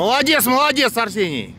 Молодец, молодец, Арсений.